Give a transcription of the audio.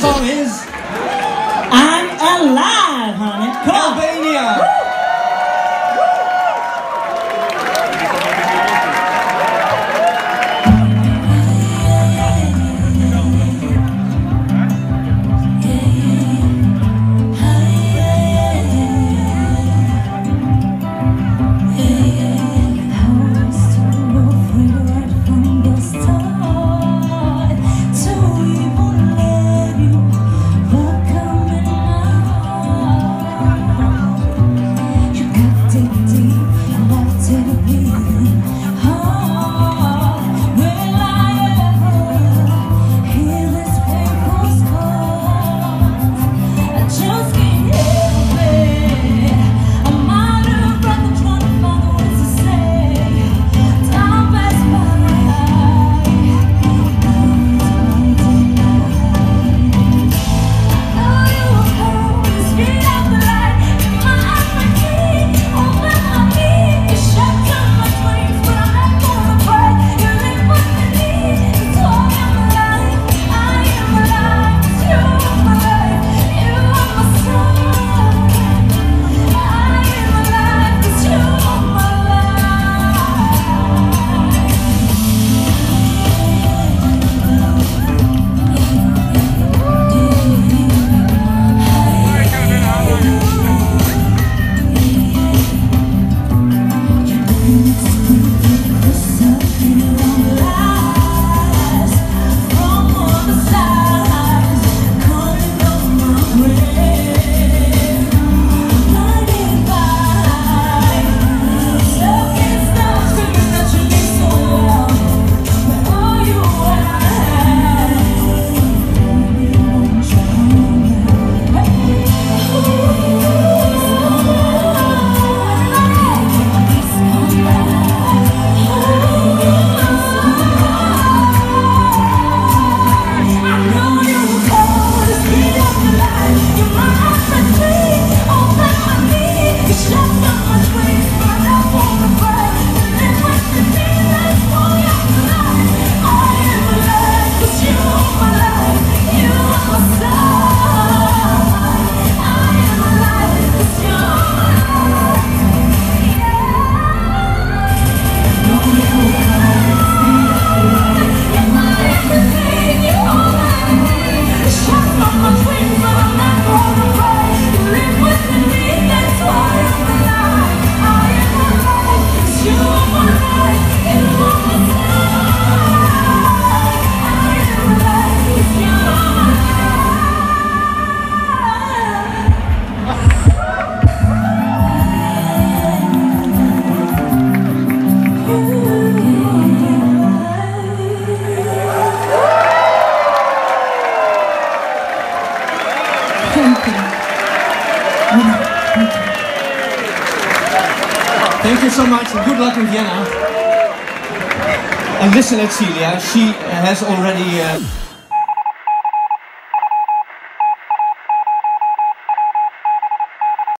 For his Thank you so much and good luck in Vienna. And listen, Celia, she has already... Uh